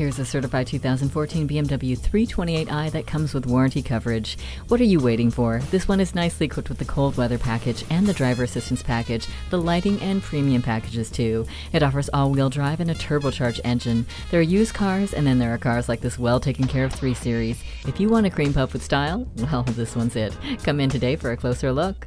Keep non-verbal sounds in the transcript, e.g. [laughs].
Here's a certified 2014 BMW 328i that comes with warranty coverage. What are you waiting for? This one is nicely equipped with the cold weather package and the driver assistance package, the lighting and premium packages too. It offers all-wheel drive and a turbocharged engine. There are used cars and then there are cars like this well taken care of 3 Series. If you want a cream puff with style, well, [laughs] this one's it. Come in today for a closer look.